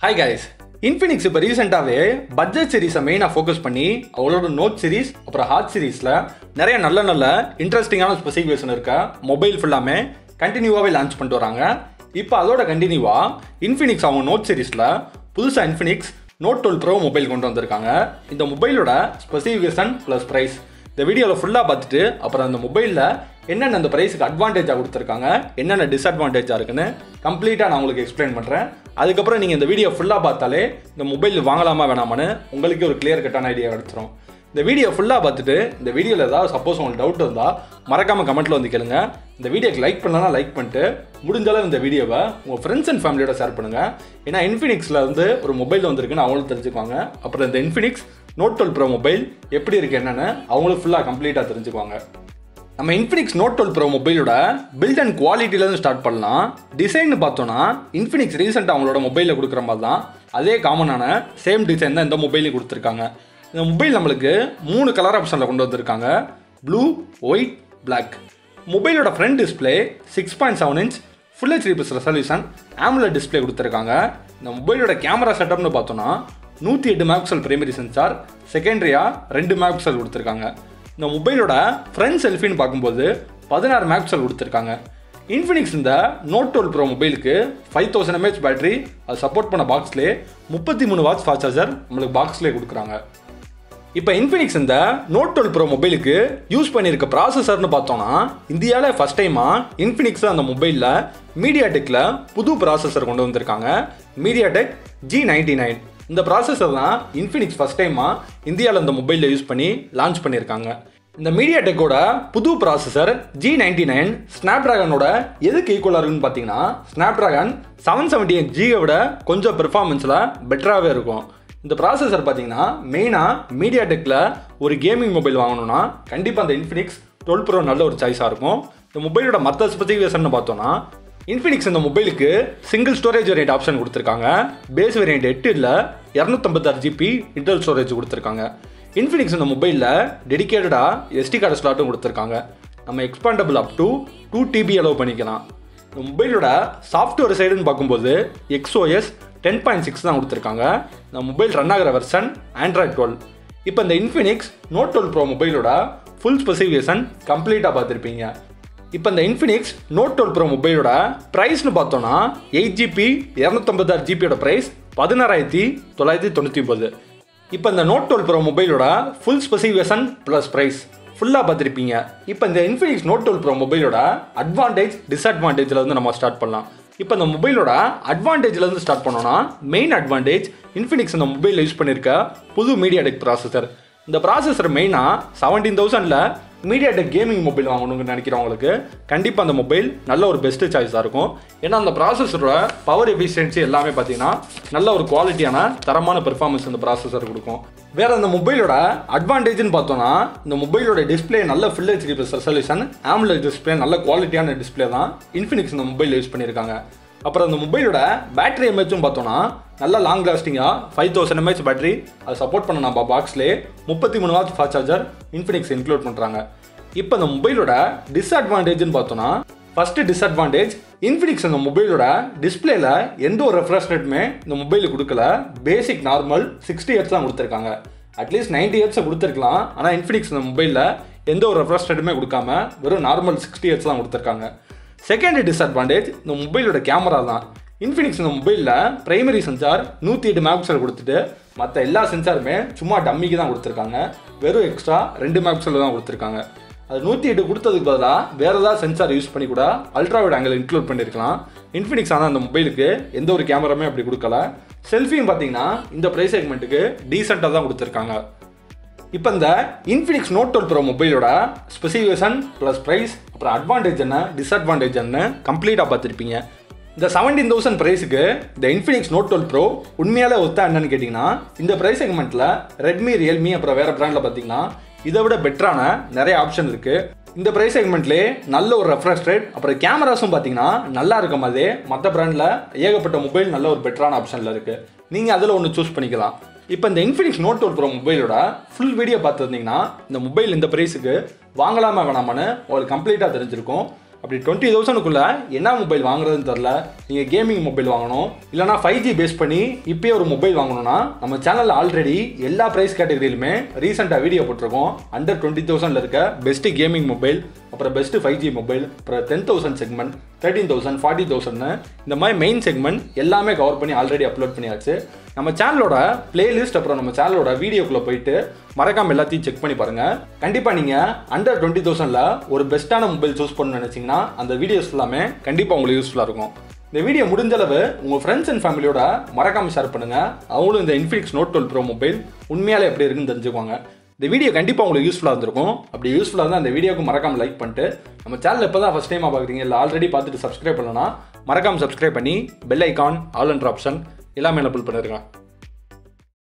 Hi guys Infinix இப்போ ரீசெண்டாகவே budget சீரிஸை மெயினாக focus பண்ணி அவளோட நோட் சீரிஸ் அப்புறம் ஹாட் சீரிஸில் நிறைய நல்ல நல்ல இன்ட்ரெஸ்டிங்கான ஸ்பெசிஃபிகேஷன் இருக்க மொபைல் ஃபுல்லாமே கண்டினியூவாகவே லான்ச் பண்ணிட்டு வராங்க. இப்போ அதோட கண்டினியூவாக இன்ஃபினிக்ஸ் அவங்க நோட் சீரிஸில் புதுசாக Infinix note twelve pro mobile கொண்டு வந்திருக்காங்க. இந்த மொபைலோட ஸ்பெசிஃபிகேஷன் ப்ளஸ் ப்ரைஸ் இந்த வீடியோவில் ஃபுல்லாக பார்த்துட்டு அப்புறம் அந்த மொபைலில் என்னென்ன அந்த ப்ரைஸுக்கு அட்வான்டேஜாக கொடுத்துருக்காங்க என்னென்ன டிஸ்அட்வான்டேஜாக இருக்குன்னு கம்ப்ளீட்டாக நான் உங்களுக்கு எக்ஸ்பிளைன் பண்ணுறேன் அதுக்கப்புறம் நீங்கள் இந்த வீடியோ ஃபுல்லாக பார்த்தாலே இந்த மொபைல் வாங்கலாமா வேணாமான்னு உங்களுக்கே ஒரு கிளியர் கட்டான ஐடியா கிடச்சிரும். இந்த வீடியோ ஃபுல்லாக பார்த்துட்டு இந்த வீடியோவில் ஏதாவது சப்போஸ் உங்களுக்கு டவுட் இருந்தால் மறக்காமல் கமெண்ட்டில் வந்து கேளுங்க. இந்த வீடியோக்கு லைக் பண்ணலாம் லைக் பண்ணிட்டு முடிஞ்சளவு இந்த வீடியோவை உங்கள் ஃப்ரெண்ட்ஸ் அண்ட் ஃபேமிலியோட ஷேர் பண்ணுங்கள் ஏன்னா இன்ஃபினிக்ஸில் வந்து ஒரு மொபைல் வந்திருக்குன்னு அவங்களும் தெரிஞ்சுக்குவாங்க. அப்புறம் இந்த Infinix note twelve pro mobile எப்படி இருக்குது என்னென்னு அவங்களும் ஃபுல்லாக கம்ப்ளீட்டாக தெரிஞ்சுக்குவாங்க. நம்ம இன்ஃபினிக்ஸ் நோட் டுவெல் ப்ரோ மொபைலோட பில்ட் அண்ட் குவாலிட்டிலேருந்து ஸ்டார்ட் பண்ணலாம். டிசைன் பார்த்தோன்னா இன்ஃபினிக்ஸ் ரீசெண்டாக அவங்களோட மொபைலில் கொடுக்குற மாதிரி தான். அதே காமனான சேம் டிசைன் தான் இந்த மொபைலையும் கொடுத்துருக்காங்க. இந்த மொபைல் நம்மளுக்கு மூணு கலர் ஆப்ஷனில் கொண்டு வந்திருக்காங்க. ப்ளூ ஒயிட் பிளாக் மொபைலோட front display six point seven inch full HD plus resolution AMOLED display கொடுத்துருக்காங்க. இந்த மொபைலோட கேமரா செட்டப்னு பார்த்தோன்னா நூற்றி எட்டு மேக்சல் பிரைமரி சென்சார் செகண்டரியாக ரெண்டு மேக்சல் கொடுத்துருக்காங்க. இந்த மொபைலோட ஃப்ரண்ட் செல்ஃபின்னு பார்க்கும்போது பதினாறு மேக்சல் கொடுத்துருக்காங்க இன்ஃபினிக்ஸ் இந்த நோட் டுவெல் ப்ரோ மொபைலுக்கு ஃபைவ் தௌசண்ட் எம்ஏஹெச் பேட்டரி அது சப்போர்ட் பண்ண பாக்ஸ்லேயே முப்பத்தி மூணு வாட்ஸ் ஃபாஸ்ட் சார்ஜர் நம்மளுக்கு பாக்ஸ்லேயே கொடுக்குறாங்க. இப்போ இன்ஃபினிக்ஸ் இந்த நோட் டுவெல் ப்ரோ மொபைலுக்கு யூஸ் பண்ணியிருக்க ப்ராசஸர்னு பார்த்தோன்னா இந்தியாவில் ஃபஸ்ட் டைமாக இன்ஃபினிக்ஸ் அந்த மொபைலில் மீடியா டெக்கில் புது ப்ராசஸர் கொண்டு வந்திருக்காங்க. MediaTek G ninety nine இந்த ப்ராசஸர் தான் இன்ஃபினிக்ஸ் ஃபஸ்ட் டைமாக இந்தியாவில் இந்த மொபைலில் யூஸ் பண்ணி லான்ச் பண்ணியிருக்காங்க இந்த மீடியா டெக்கோட புது ப்ராசஸர் ஜி நைன்டி நைன் ஸ்னாப் ட்ராகனோட எதுக்கு ஈக்குவலாக இருக்குன்னு பார்த்தீங்கன்னா Snapdragon seven seventy eight ஜியை விட கொஞ்சம் பெர்ஃபார்மன்ஸில் பெட்டராகவே இருக்கும். இந்த ப்ராசஸர் பார்த்தீங்கன்னா மெயினாக மீடியா டெக்கில் ஒரு கேமிங் மொபைல் வாங்கணும்னா கண்டிப்பாக அந்த இன்ஃபினிக்ஸ் டுவெல் ப்ரோ நல்ல ஒரு சாய்ஸாக இருக்கும். இந்த மொபைலோட மற்ற ஸ்பெசிஃபிகேஷன் பார்த்தோன்னா இன்ஃபினிக்ஸ் இந்த மொபைலுக்கு சிங்கிள் ஸ்டோரேஜ் வேரியன்ட் ஆப்ஷன் கொடுத்துருக்காங்க. பேஸ் வேரியன்ட் எட்டு இல்லை இரநூத்தம்பத்தாறு ஜிபி இன்டர்னல் ஸ்டோரேஜ் கொடுத்துருக்காங்க. இன்ஃபினிக்ஸ் இந்த மொபைலில் டெடிக்கேட்டடாக எஸ்டி கார்டு ஸ்லாட்டும் கொடுத்துருக்காங்க. நம்ம expandable up to two TB allow பண்ணிக்கலாம். இந்த மொபைலோட சாஃப்ட்வேர் சைடுன்னு பார்க்கும்போது எக்ஸ்ஓஎஸ் டென் பாயிண்ட் சிக்ஸ் தான் கொடுத்துருக்காங்க. இந்த மொபைல் ரன் ஆகிற வெர்ஷன் ஆண்ட்ராய்ட் டுவெல் இப்போ இந்த இன்ஃபினிக்ஸ் நோட் டுவெல் ப்ரோ மொபைலோட ஃபுல் ஸ்பெசிஃபிகேஷன் கம்ப்ளீட்டாக பார்த்துருப்பீங்க. இப்போ இந்த இன்ஃபினிக்ஸ் நோட் டுவெல் ப்ரோ மொபைலோட ப்ரைஸ்னு பார்த்தோன்னா எயிட் ஜிபி இரநூத்தம்பத்தாறு ஜிபியோட ப்ரைஸ் பதினாறாயிரத்தி தொள்ளாயிரத்தி தொண்ணூற்றி ஒம்பது இப்போ இந்த நோட் டுவெல் ப்ரோ மொபைலோட ஃபுல் ஸ்பெசிஃபிகேஷன் ப்ளஸ் ப்ரைஸ் ஃபுல்லாக பார்த்துருப்பீங்க. இப்போ இந்த இன்ஃபினிக்ஸ் நோட் டுவெல் ப்ரோ மொபைலோட அட்வான்டேஜ் டிஸ்அட்வான்டேஜில் வந்து நம்ம ஸ்டார்ட் பண்ணலாம். இப்போ இந்த மொபைலோட அட்வான்டேஜ்லேருந்து ஸ்டார்ட் பண்ணோன்னா மெயின் அட்வான்டேஜ் இன்ஃபினிக்ஸ் இந்த மொபைலில் யூஸ் பண்ணியிருக்க புது மீடியா டெக் ப்ராசஸர் இந்த ப்ராசஸர் மெயினாக செவன்டீன் தௌசண்டில் மீடியா டெக் கேமிங் மொபைல் வாங்கணும்னு நினைக்கிறவங்களுக்கு கண்டிப்பாக அந்த மொபைல் நல்ல ஒரு பெஸ்ட் சாய்ஸாக இருக்கும். ஏன்னா அந்த ப்ராசஸரோட பவர் எஃபிஷியன்சி எல்லாமே பார்த்தீங்கன்னா நல்ல ஒரு குவாலிட்டியான தரமான பெர்ஃபார்மன்ஸ் இந்த ப்ராசஸர் கொடுக்கும். வேற அந்த மொபைலோட அட்வான்டேஜ்னு பார்த்தோன்னா இந்த மொபைலோட டிஸ்பிளே நல்ல full HD plus resolution AMOLED display நல்ல குவாலிட்டியான டிஸ்பிளே தான் இன்ஃபினிக்ஸ் இந்த மொபைல் யூஸ் பண்ணியிருக்காங்க அப்புறம் அந்த மொபைலோட பேட்டரி எம்ஏஹெச்சும் பார்த்தோன்னா நல்லா லாங் லாஸ்டிங்காக ஃபைவ் தௌசண்ட் எம்ஹெச் பேட்டரி அதை சப்போர்ட் பண்ண நம்ம பாக்ஸ்லேயே முப்பத்தி மூணு watts fast charger Infinix include பண்ணுறாங்க இப்போ அந்த மொபைலோட டிஸ்அட்வான்டேஜ்னு பார்த்தோன்னா ஃபஸ்ட்டு டிஸ்அட்வான்டேஜ் இன்ஃபினிக்ஸ் அந்த மொபைலோட டிஸ்பிளேல எந்த ஒரு ரெஃப்ரெஷ் ரேட்டுமே இந்த மொபைலுக்கு கொடுக்கல. பேசிக் நார்மல் சிக்ஸ்டி ஹெட்ஸ் தான் கொடுத்துருக்காங்க. அட்லீஸ்ட் நைன்டி ஹெட்ஸை கொடுத்துருக்கலாம். ஆனால் இன்ஃபினிக்ஸ் இந்த மொபைலில் எந்த ஒரு ரெஃப்ரெஷ் ரேட்டுமே கொடுக்காம வெறும் நார்மல் சிக்ஸ்டி ஹெட்ஸ் தான் கொடுத்துருக்காங்க. செகண்ட் டிஸ்அட்வான்டேஜ் இந்த மொபைலோட கேமரா தான். இன்ஃபினிக்ஸ் இந்த மொபைலில் பிரைமரி சென்சார் நூற்றி எட்டு மேக்சல் கொடுத்துட்டு மற்ற எல்லா சென்சாருமே சும்மா டம்மிக்கு தான் கொடுத்துருக்காங்க. வெறும் எக்ஸ்ட்ரா ரெண்டு மேக்சல் தான் கொடுத்துருக்காங்க. அது நூற்றி எட்டு கொடுத்ததுக்கு பதிலாக வேறு ஏதாவது சென்சார் யூஸ் பண்ணி கூட அல்ட்ராவைட் ஆங்கிள் இன்க்ளூட் பண்ணியிருக்கலாம் இன்ஃபினிக்ஸ் ஆனால் அந்த மொபைலுக்கு எந்த ஒரு கேமராமே அப்படி கொடுக்கல. செல்ஃபியும் பார்த்தீங்கன்னா இந்த ப்ரைஸ் செக்மெண்ட்டுக்கு டீசெண்டாக தான் கொடுத்துருக்காங்க. இப்போ இந்த இன்ஃபினிக்ஸ் நோட் டுவெல் ப்ரோ மொபைலோட ஸ்பெசிஃபிகேஷன் ப்ளஸ் ப்ரைஸ் அப்புறம் அட்வான்டேஜ் என்ன டிஸ்அட்வான்டேஜ் என்ன கம்ப்ளீட்டாக பார்த்துருப்பீங்க. இந்த செவன்டீன் தௌசண்ட் ப்ரைஸுக்கு இந்த இன்ஃபினிக்ஸ் நோட் டுவெல் ப்ரோ உண்மையாலே ஒத்தா என்னன்னு கேட்டிங்கன்னா இந்த ப்ரைஸ் செக்மெண்ட்டில் ரெட்மி ரியல்மி அப்புறம் வேறு ப்ராண்டில் பார்த்தீங்கன்னா இதை விட பெட்டரான நிறைய ஆப்ஷன் இருக்குது இந்த ப்ரைஸ் செக்மெண்ட்லேயே நல்ல ஒரு ரெஃப்ரெஷ் ரேட் அப்புறம் கேமராஸும் பார்த்தீங்கன்னா நல்லா இருக்க மாதிரி மற்ற ப்ராண்டில் ஏகப்பட்ட மொபைல் நல்ல ஒரு பெட்டரான ஆப்ஷனில் இருக்குது நீங்கள் அதில் ஒன்று சூஸ் பண்ணிக்கலாம். இப்போ இந்த இன்ஃபினிக்ஸ் நோட் டுவெல் ப்ரோ மொபைலோட ஃபுல் வீடியோ பார்த்துருந்தீங்கன்னா இந்த மொபைல் இந்த ப்ரைஸுக்கு வாங்கலாமா வேணாமான்னு உங்களுக்கு கம்ப்ளீட்டாக தெரிஞ்சிருக்கும். அப்படி டுவெண்ட்டி தௌசண்ட்குள்ள என்ன மொபைல் வாங்குறதுன்னு தெரில நீங்கள் கேமிங் மொபைல் வாங்கணும். இல்லைனா ஃபைவ் ஜி பேஸ் பண்ணி இப்போயே ஒரு மொபைல் வாங்கணும்னா நம்ம சேனலில் ஆல்ரெடி எல்லா ப்ரைஸ் கேட்டகரியிலுமே ரீசெண்டாக வீடியோ போட்டிருக்கோம். அண்டர் டுவெண்ட்டி தௌசண்டில் இருக்க பெஸ்ட்டு கேமிங் மொபைல் அப்புறம் பெஸ்ட்டு ஃபைவ் ஜி மொபைல் அப்புறம் ten thousand segment thirteen thousand forty தௌசண்ட்னு இந்த மாதிரி மெயின் செக்மெண்ட் எல்லாமே கவர் பண்ணி ஆல்ரெடி அப்லோட் பண்ணியாச்சு. நம்ம சேனலோட பிளேலிஸ்ட் அப்புறம் நம்ம சேனலோட வீடியோக்குள்ளே போயிட்டு மறக்காம எல்லாத்தையும் செக் பண்ணி பாருங்கள் கண்டிப்பாக நீங்கள் அண்டர் டுவெண்ட்டி தௌசண்டில் ஒரு பெஸ்ட்டான மொபைல் சூஸ் பண்ணணும்னு நினச்சிங்கன்னா அந்த வீடியோஸ் எல்லாமே கண்டிப்பாக உங்களுக்கு யூஸ்ஃபுல்லாக இருக்கும். இந்த வீடியோ முடிஞ்ச அளவு உங்கள் ஃப்ரெண்ட்ஸ் அண்ட் ஃபேமிலியோட மறக்காமல் ஷேர் பண்ணுங்கள் அவங்களும் இந்த Infinix note twelve pro mobile உண்மையாலே எப்படி இருக்குன்னு தெரிஞ்சுக்குவாங்க. இந்த வீடியோ கண்டிப்பாக உங்களுக்கு யூஸ்ஃபுல்லாக இருந்திருக்கும். அப்படி யூஸ்ஃபுல்லாக இருந்தால் அந்த வீடியோக்கு மறக்காமல் லைக் பண்ணிட்டு நம்ம சேனல் இப்போ தான் ஃபஸ்ட் டைமாக பார்க்குறீங்க இல்லை ஆல்ரெடி பார்த்துட்டு சப்ஸ்கிரைப் பண்ணலன்னா மறக்காம சப்ஸ்கிரைப் பண்ணி bell icon all and option எல்லாமே எனபிள் பண்ணிருக்கேன்.